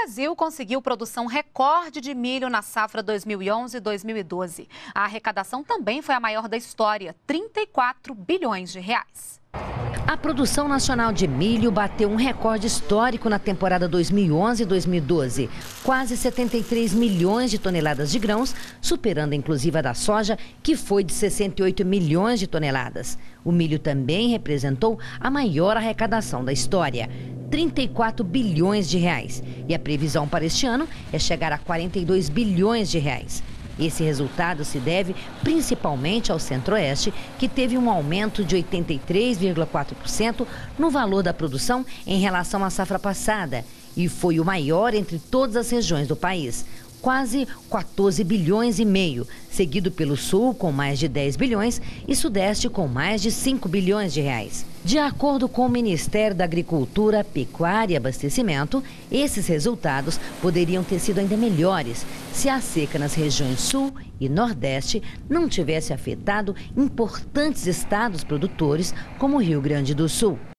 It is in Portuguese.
Brasil conseguiu produção recorde de milho na safra 2011-2012. A arrecadação também foi a maior da história, 34 bilhões de reais. A produção nacional de milho bateu um recorde histórico na temporada 2011-2012. Quase 73 milhões de toneladas de grãos, superando inclusive a da soja, que foi de 68 milhões de toneladas. O milho também representou a maior arrecadação da história. 34 bilhões de reais. E a previsão para este ano é chegar a 42 bilhões de reais. Esse resultado se deve principalmente ao Centro-Oeste, que teve um aumento de 83,4% no valor da produção em relação à safra passada e foi o maior entre todas as regiões do país quase 14 bilhões e meio, seguido pelo Sul com mais de 10 bilhões e Sudeste com mais de 5 bilhões de reais. De acordo com o Ministério da Agricultura, Pecuária e Abastecimento, esses resultados poderiam ter sido ainda melhores se a seca nas regiões Sul e Nordeste não tivesse afetado importantes estados produtores como o Rio Grande do Sul.